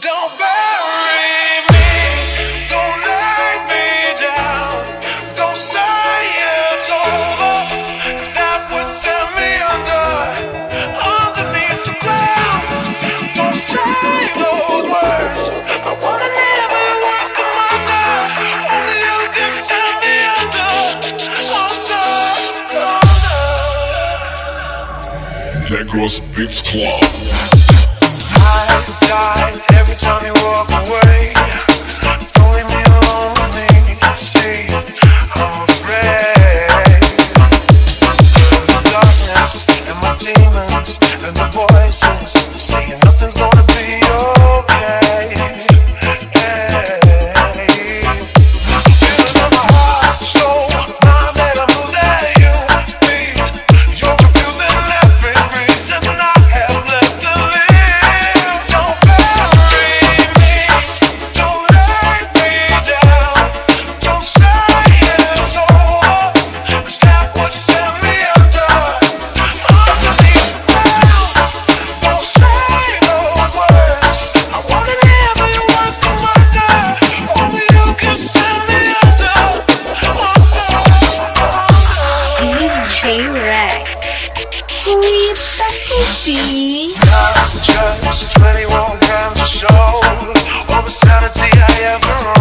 Don't bury me, don't lay me down, don't say it's over, cause that would send me under, underneath the ground. Don't say those words, I wanna live it worse than murder, only you can send me under, under, under. Negros Beats Club. Tell time you deep that 21 grams of show. Sanity I ever owned.